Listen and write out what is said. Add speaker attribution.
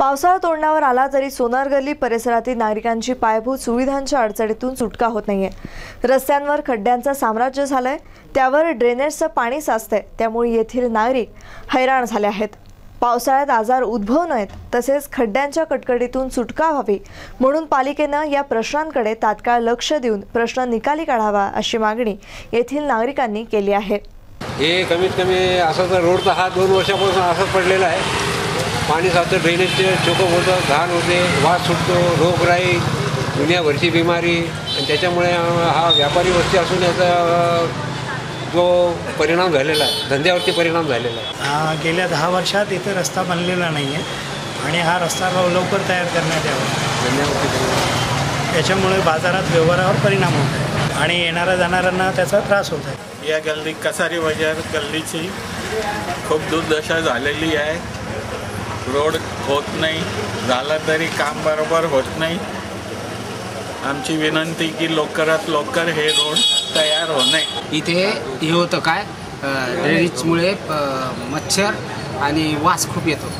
Speaker 1: पावसाळा तोंडावर आला तरी सोनार गल्ली परिसरातील नागरिकांची पायाभूत सुविधांच्या अडचणीतून सुटका होत नाहीये. रस्त्यांवर खड्ड्यांचं साम्राज्य झालंय त्यावर ड्रेनेजचं पाणी साचतंय त्यामुळे येथील नागरिक हैराण झाले आहेत. पावसाळ्यात आजार उद्भवू नयेत तसेच खड्ड्यांच्या कटकटीतून सुटका व्हावी म्हणून पालिकेनं या प्रश्नांकडे तात्काळ लक्ष देऊन प्रश्न निकाली काढावा अशी मागणी येथील नागरिकांनी केली आहे.
Speaker 2: हे कमीत कमी असं तर रोड तर हा दोन वर्षापासून असंच पडलेला आहे. पाणी साचतं ड्रेनेजचे चोकअप होतं घाण होते वास सुटतो रोगराई दुनियाभरची बिमारी. आणि त्याच्यामुळे हा व्यापारी वस्ती असून याचा जो परिणाम झालेला आहे धंद्यावरती परिणाम झालेला आहे.
Speaker 3: हा, गेल्या दहा वर्षात इथे रस्ता बनलेला नाही आहे आणि हा रस्ता लव- लवकर तयार करण्यात यावा.
Speaker 2: धंद्यावरती परिणाम.
Speaker 3: त्याच्यामुळे बाजारात व्यवहारावर परिणाम होत आहे. आणि येणाऱ्या जाणाऱ्यांना त्याचा त्रास होत आहे.
Speaker 4: या गल्ली कसारी बाजार गल्लीची खूप दुर्दशा झालेली आहे. रोड होत नाही झाला तरी काम बरोबर होत नाही. आमची विनंती की लवकरात लवकर हे रोड तयार होणे
Speaker 5: इथे हे होतं काय? अ, ड्रेनेजमुळे मच्छर आणि वास खूप येतो.